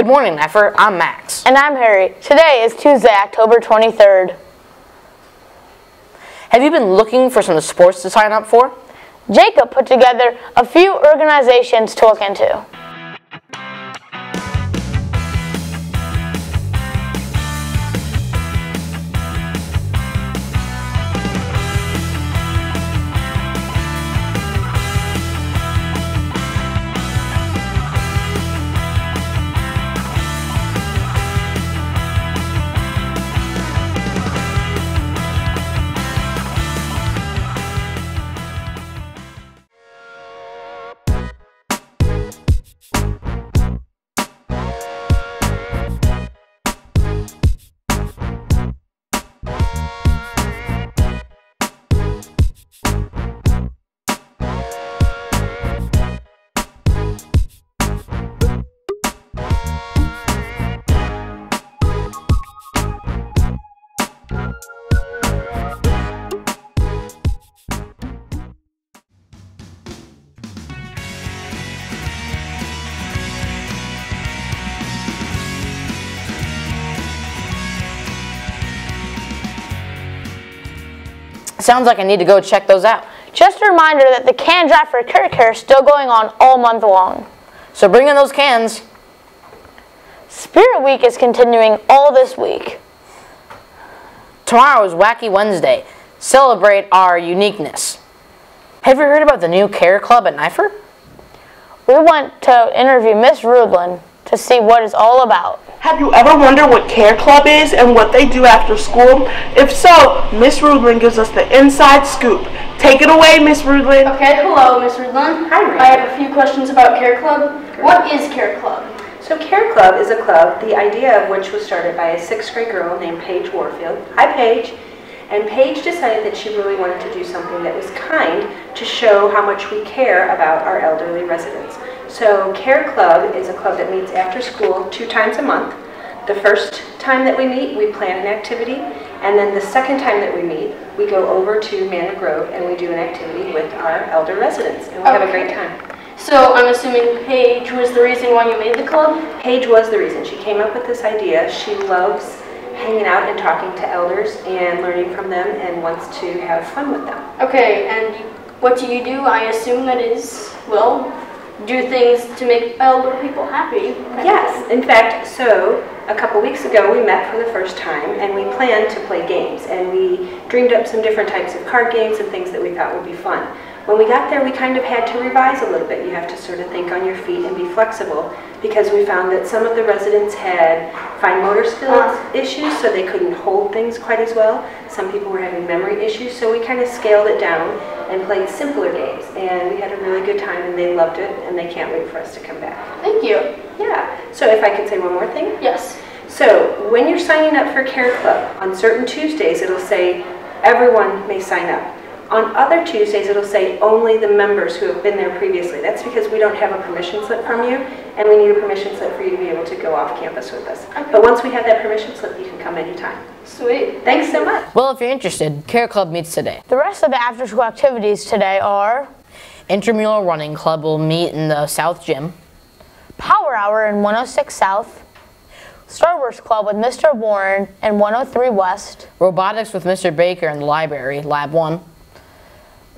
Good morning, Nipher. I'm Max. And I'm Harry. Today is Tuesday, October 23rd. Have you been looking for some sports to sign up for? Jacob put together a few organizations to look into. Sounds like I need to go check those out. Just a reminder that the can drive for Care Care is still going on all month long. So bring in those cans. Spirit Week is continuing all this week. Tomorrow is Wacky Wednesday. Celebrate our uniqueness. Have you heard about the new Care Club at Nipher? We want to interview Miss Ruedlin to see what it's all about. Have you ever wondered what Care Club is and what they do after school? If so, Miss Ruedlin gives us the inside scoop. Take it away, Miss Ruedlin. Okay, hello, Miss Ruedlin. Hi, Rachel. I have a few questions about Care Club. What is Care Club? So Care Club is a club, the idea of which was started by a sixth grade girl named Paige Warfield. Hi, Paige. And Paige decided that she really wanted to do something that was kind to show how much we care about our elderly residents. So Care Club is a club that meets after school two times a month. The first time that we meet, we plan an activity, and then the second time that we meet, we go over to Manor Grove and we do an activity with our elder residents, and we have a great time. So I'm assuming Paige was the reason why you made the club? Paige was the reason. She came up with this idea. She loves hanging out and talking to elders and learning from them and wants to have fun with them. Okay, and what do you do? I assume that is, well, do things to make elder people happy. Yes, in fact, so a couple weeks ago we met for the first time and we planned to play games and we dreamed up some different types of card games and things that we thought would be fun. When we got there, we kind of had to revise a little bit. You have to sort of think on your feet and be flexible because we found that some of the residents had fine motor skills uh-huh. issues, so they couldn't hold things quite as well. Some people were having memory issues, so we kind of scaled it down and played simpler games. And we had a really good time, and they loved it, and they can't wait for us to come back. Thank you. Yeah. So if I could say one more thing. Yes. So when you're signing up for Care Club, on certain Tuesdays it'll say everyone may sign up. On other Tuesdays it'll say only the members who have been there previously. That's because we don't have a permission slip from you and we need a permission slip for you to be able to go off campus with us. But once we have that permission slip, you can come anytime. Sweet. Thanks so much. Well, if you're interested, Care Club meets today. The rest of the after school activities today are Intramural Running Club will meet in the South Gym. Power Hour in 106 South, Star Wars Club with Mr. Warren in 103 West, Robotics with Mr. Baker in the library, Lab 1.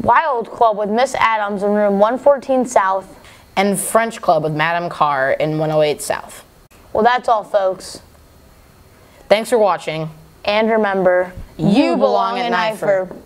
Wild Club with Miss Adams in room 114 South. And French Club with Madame Carr in 108 South. Well, that's all, folks. Thanks for watching. And remember, you, you belong, belong in Nipher.